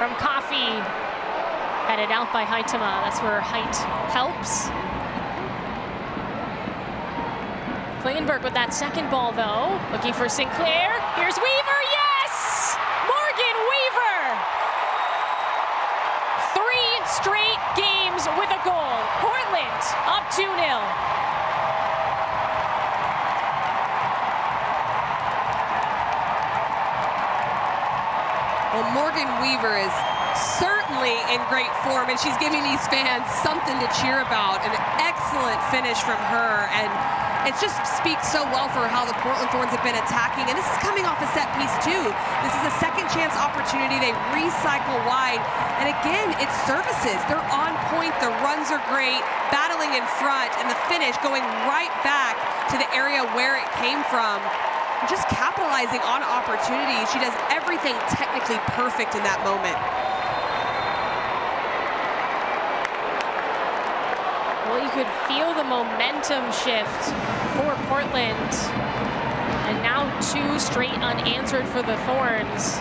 from Coffey. Headed out by Heitema. That's where height helps. Klingenberg with that second ball, though. Looking for Sinclair. Here's Weaver. Yes! Morgan Weaver! Three straight games Well, Morgan Weaver is certainly in great form, and she's giving these fans something to cheer about. An excellent finish from her, and it just speaks so well for how the Portland Thorns have been attacking. And this is coming off a set piece, too. This is a second chance opportunity. They recycle wide. And again, it's services. They're on point. The runs are great, battling in front, and the finish going right back to the area where it came from just capitalizing on opportunities. She does everything technically perfect in that moment. Well, you could feel the momentum shift for Portland. And now two straight unanswered for the Thorns.